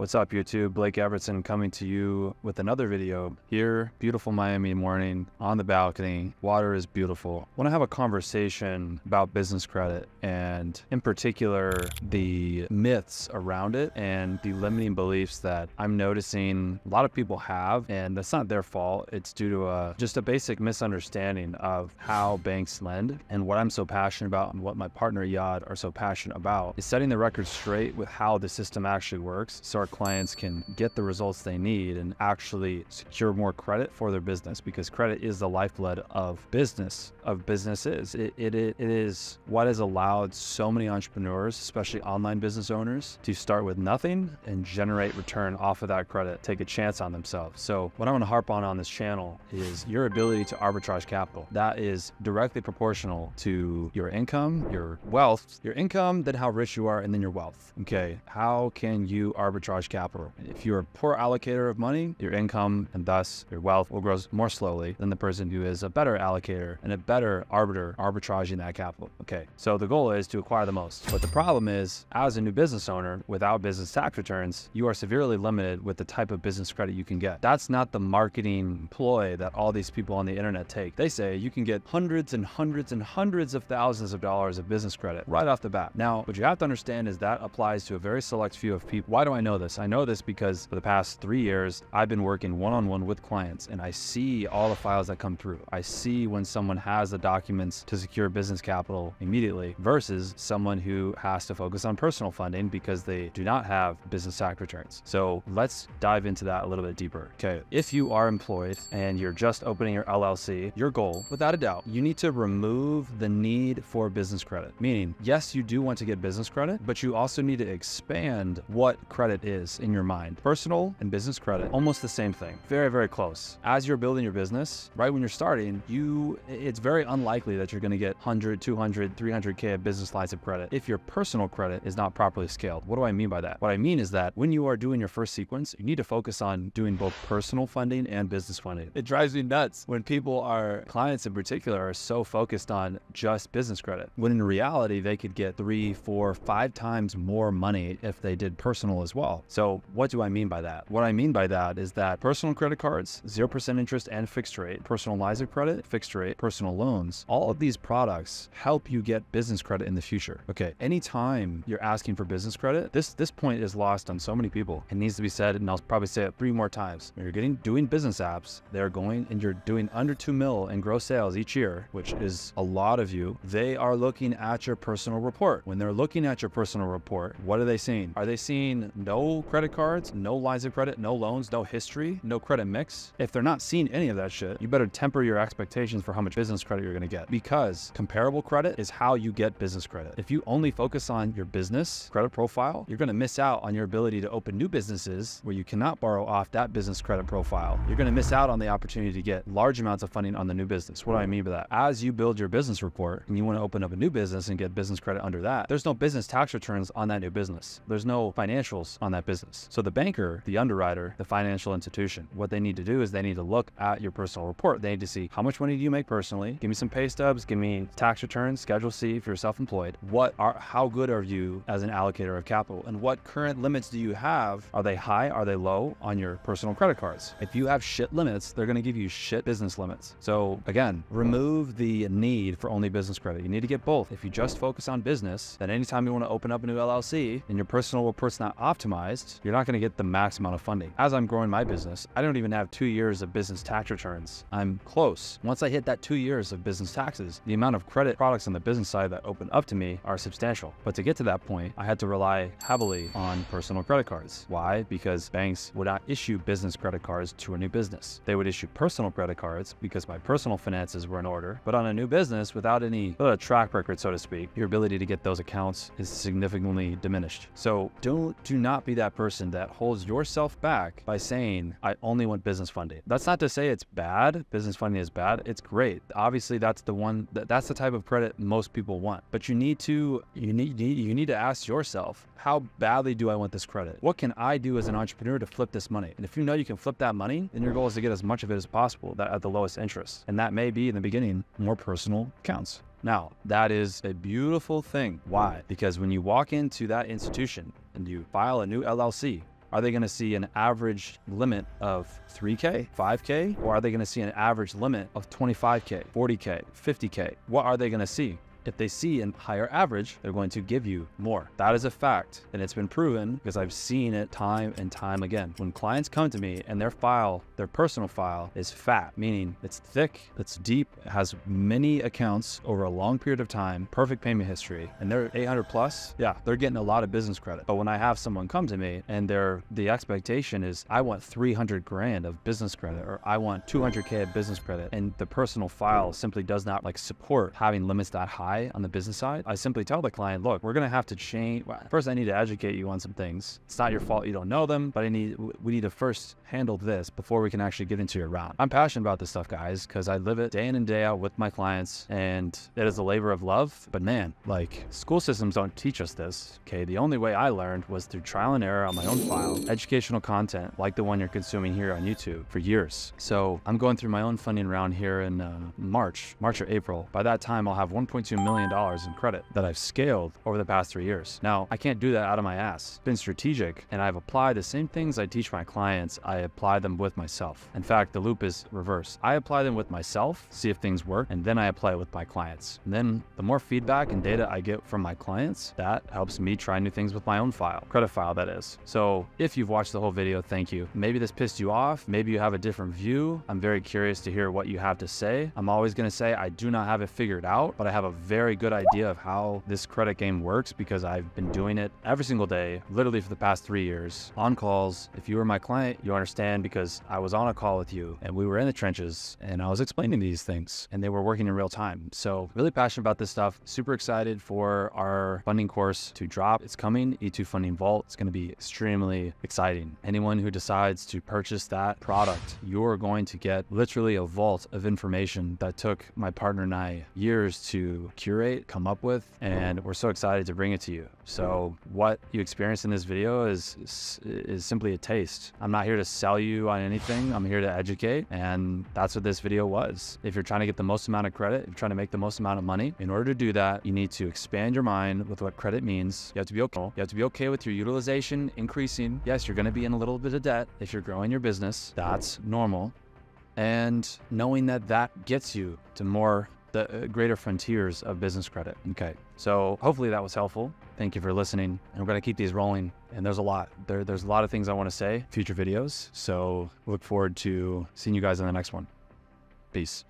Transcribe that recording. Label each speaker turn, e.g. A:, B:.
A: What's up YouTube? Blake Evertsen coming to you with another video. Here, beautiful Miami morning on the balcony. Water is beautiful. want to have a conversation about business credit and in particular the myths around it and the limiting beliefs that I'm noticing a lot of people have and that's not their fault. It's due to a, just a basic misunderstanding of how banks lend and what I'm so passionate about and what my partner Yad are so passionate about is setting the record straight with how the system actually works so our clients can get the results they need and actually secure more credit for their business because credit is the lifeblood of business, of businesses. It, it, it is what has allowed so many entrepreneurs, especially online business owners, to start with nothing and generate return off of that credit, take a chance on themselves. So what I want to harp on on this channel is your ability to arbitrage capital. That is directly proportional to your income, your wealth, your income, then how rich you are, and then your wealth. Okay, how can you arbitrage capital. If you're a poor allocator of money, your income and thus your wealth will grow more slowly than the person who is a better allocator and a better arbiter arbitraging that capital. Okay, so the goal is to acquire the most. But the problem is, as a new business owner without business tax returns, you are severely limited with the type of business credit you can get. That's not the marketing ploy that all these people on the internet take. They say you can get hundreds and hundreds and hundreds of thousands of dollars of business credit right off the bat. Now, what you have to understand is that applies to a very select few of people. Why do I know this? I know this because for the past three years, I've been working one on one with clients and I see all the files that come through. I see when someone has the documents to secure business capital immediately versus someone who has to focus on personal funding because they do not have business tax returns. So let's dive into that a little bit deeper. Okay. If you are employed and you're just opening your LLC, your goal, without a doubt, you need to remove the need for business credit. Meaning, yes, you do want to get business credit, but you also need to expand what credit is in your mind. Personal and business credit, almost the same thing. Very, very close. As you're building your business, right when you're starting, you it's very unlikely that you're going to get 100, 200, 300k of business lines of credit if your personal credit is not properly scaled. What do I mean by that? What I mean is that when you are doing your first sequence, you need to focus on doing both personal funding and business funding. It drives me nuts when people are clients in particular are so focused on just business credit when in reality they could get three, four, five times more money if they did personal as well. So what do I mean by that? What I mean by that is that personal credit cards, 0% interest and fixed rate, personal lines of credit, fixed rate, personal loans, all of these products help you get business credit in the future. Okay, anytime you're asking for business credit, this this point is lost on so many people. It needs to be said, and I'll probably say it three more times. When you're getting doing business apps, they're going and you're doing under two mil in gross sales each year, which is a lot of you. They are looking at your personal report. When they're looking at your personal report, what are they seeing? Are they seeing no credit cards, no lines of credit, no loans, no history, no credit mix? If they're not seeing any of that shit, you better temper your expectations for how much business credit you're going to get because comparable credit is how you get business credit. If you only focus on your business credit profile, you're going to miss out on your ability to open new businesses where you cannot borrow off that business credit profile. You're going to miss out on the opportunity to get large amounts of funding on the new business. What do I mean by that? As you build your business report and you want to open up a new business and get business credit under that, there's no business tax returns on that new business. There's no financials on that business. So the banker, the underwriter, the financial institution, what they need to do is they need to look at your personal report. They need to see how much money do you make personally? Give me some pay stubs, give me tax returns, schedule C if you're self-employed. What are how good are you as an allocator of capital? And what current limits do you have? Are they high? Are they low on your personal credit cards? If you have shit limits, they're going to give you shit business limits. So again, remove the need for only business credit. You need to get both. If you just focus on business, then anytime you want to open up a new LLC and your personal report's not optimized, you're not going to get the max amount of funding. As I'm growing my business, I don't even have two years of business tax returns. I'm close. Once I hit that two years of business taxes, the amount of credit products on the business side that open up to me are substantial. But to get to that point, I had to rely heavily on personal credit cards. Why? Because banks would not issue business credit cards to a new business. They would issue personal credit cards because my personal finances were in order. But on a new business, without any a track record, so to speak, your ability to get those accounts is significantly diminished. So don't do not be that person that holds yourself back by saying, I only want business funding. That's not to say it's bad. Business funding is bad. It's great. Obviously, that's the one that, that's the type of credit most people want. But you need to you need you need, you need to ask yourself, how badly do I want this credit? What can I do as an entrepreneur to flip this money? And if you know you can flip that money, then your goal is to get as much of it as possible that at the lowest interest. And that may be in the beginning more personal accounts. Now, that is a beautiful thing. Why? Because when you walk into that institution and you file a new LLC, Are they going to see an average limit of 3K, 5K, or are they going to see an average limit of 25K, 40K, 50K? What are they going to see? If they see a higher average, they're going to give you more. That is a fact. And it's been proven because I've seen it time and time again. When clients come to me and their file, their personal file is fat, meaning it's thick, it's deep, it has many accounts over a long period of time, perfect payment history, and they're 800 plus, yeah, they're getting a lot of business credit. But when I have someone come to me and they're, the expectation is I want 300 grand of business credit or I want 200K of business credit and the personal file simply does not like support having limits that high high on the business side, I simply tell the client, look, we're going to have to change. First, I need to educate you on some things. It's not your fault you don't know them, but I need we need to first handle this before we can actually get into your round. I'm passionate about this stuff, guys, because I live it day in and day out with my clients, and it is a labor of love. But man, like school systems don't teach us this. Okay, the only way I learned was through trial and error on my own file, educational content like the one you're consuming here on YouTube for years. So I'm going through my own funding round here in uh, March, March or April. By that time, I'll have 1.2 million in credit that I've scaled over the past three years. Now, I can't do that out of my ass. It's been strategic, and I've applied the same things I teach my clients, I apply them with myself. In fact, the loop is reverse. I apply them with myself, see if things work, and then I apply it with my clients. And then the more feedback and data I get from my clients, that helps me try new things with my own file, credit file that is. So if you've watched the whole video, thank you. Maybe this pissed you off. Maybe you have a different view. I'm very curious to hear what you have to say. I'm always going to say I do not have it figured out, but I have a very good idea of how this credit game works because I've been doing it every single day, literally for the past three years on calls. If you were my client, you understand because I was on a call with you and we were in the trenches and I was explaining these things and they were working in real time. So really passionate about this stuff. Super excited for our funding course to drop. It's coming, E2 Funding Vault. It's going to be extremely exciting. Anyone who decides to purchase that product, you're going to get literally a vault of information that took my partner and I years to curate come up with, and we're so excited to bring it to you. So what you experience in this video is, is, simply a taste. I'm not here to sell you on anything. I'm here to educate, and that's what this video was. If you're trying to get the most amount of credit, if you're trying to make the most amount of money, in order to do that, you need to expand your mind with what credit means. You have to be okay. You have to be okay with your utilization increasing. Yes, you're going to be in a little bit of debt if you're growing your business. That's normal. And knowing that that gets you to more the uh, greater frontiers of business credit. Okay. So hopefully that was helpful. Thank you for listening. And we're going to keep these rolling. And there's a lot. There, there's a lot of things I want to say, future videos. So look forward to seeing you guys in the next one. Peace.